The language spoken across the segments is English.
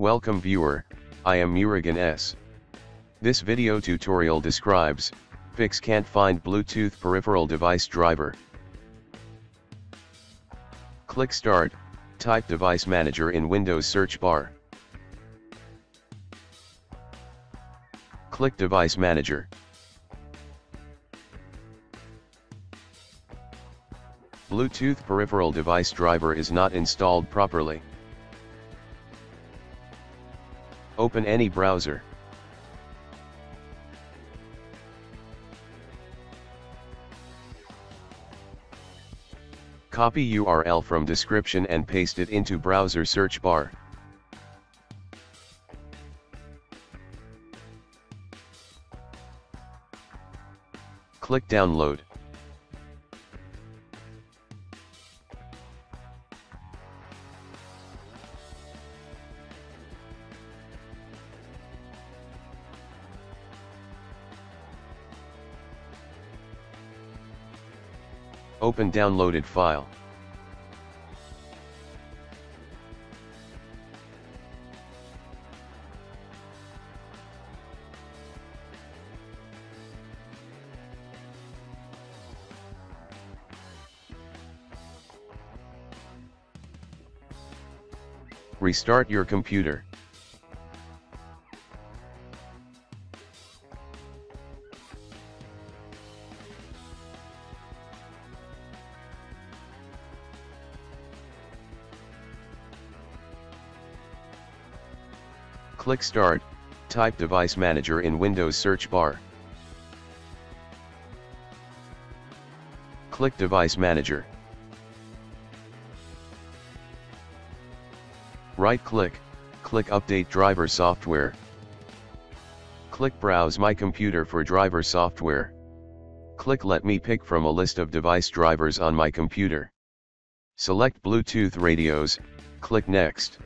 Welcome viewer, I am Murugan S. This video tutorial describes, fix can't find Bluetooth peripheral device driver. Click Start, type Device Manager in Windows search bar. Click Device Manager. Bluetooth peripheral device driver is not installed properly. Open any browser. Copy URL from description and paste it into browser search bar. Click download. Open downloaded file. Restart your computer. Click Start, type Device Manager in Windows search bar. Click Device Manager. Right-click, click Update Driver Software. Click Browse My Computer for driver software. Click Let me pick from a list of device drivers on my computer. Select Bluetooth radios, click Next.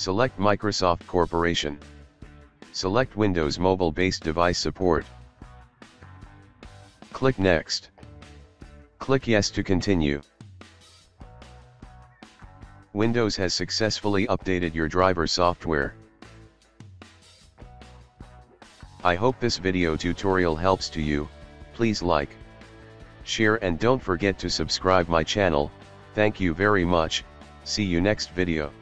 Select Microsoft Corporation. Select Windows mobile-based device support. Click Next. Click Yes to continue. Windows has successfully updated your driver software. I hope this video tutorial helps to you, please like, share and don't forget to subscribe my channel, thank you very much, see you next video.